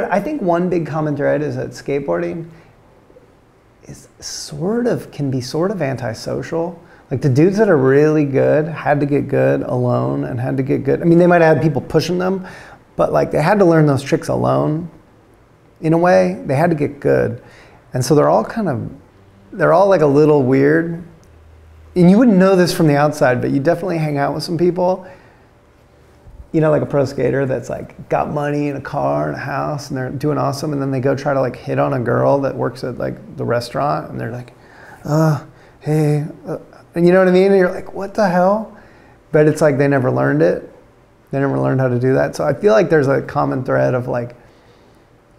I think one big common thread is that skateboarding is sort of can be sort of antisocial. Like the dudes that are really good had to get good alone and had to get good. I mean, they might have had people pushing them, but like they had to learn those tricks alone. In a way, they had to get good, and so they're all kind of they're all like a little weird. And you wouldn't know this from the outside, but you definitely hang out with some people you know, like a pro skater that's like got money and a car and a house and they're doing awesome, and then they go try to like hit on a girl that works at like the restaurant, and they're like, uh, hey, uh, and you know what I mean? And you're like, what the hell? But it's like they never learned it. They never learned how to do that. So I feel like there's a common thread of like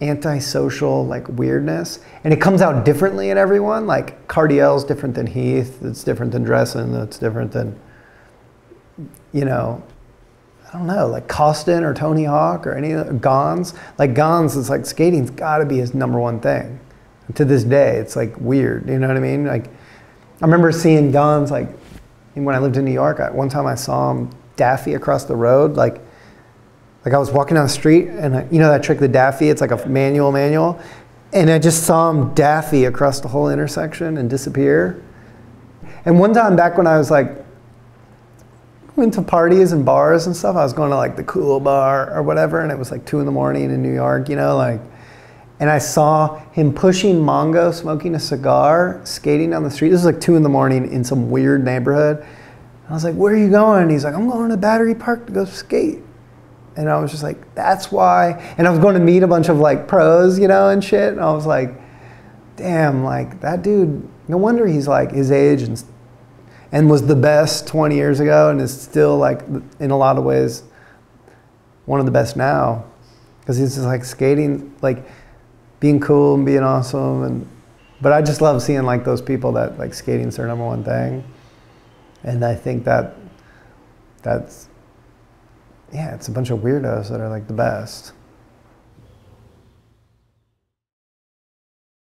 antisocial like weirdness, and it comes out differently in everyone. Like Cardiel's different than Heath. It's different than Dressen. It's different than you know I don't know, like Koston or Tony Hawk or any of Gonz. Like Gonz is like skating's got to be his number one thing. And to this day, it's like weird. You know what I mean? Like I remember seeing Gonz like when I lived in New York. I, one time I saw him daffy across the road. Like like I was walking down the street and I, you know that trick, the daffy. It's like a manual manual, and I just saw him daffy across the whole intersection and disappear. And one time back when I was like went to parties and bars and stuff. I was going to like the cool bar or whatever, and it was like two in the morning in New York, you know, like. And I saw him pushing Mongo, smoking a cigar, skating down the street. This was like two in the morning in some weird neighborhood. I was like, "Where are you going?" And he's like, "I'm going to Battery Park to go skate." And I was just like, "That's why." And I was going to meet a bunch of like pros, you know, and shit. And I was like, "Damn, like that dude. No wonder he's like his age and and was the best 20 years ago and is still like in a lot of ways one of the best now. Because he's just like skating like being cool and being awesome and but i just love seeing like those people that like skating's their number one thing. And i think that that's yeah it's a bunch of weirdos that are like the best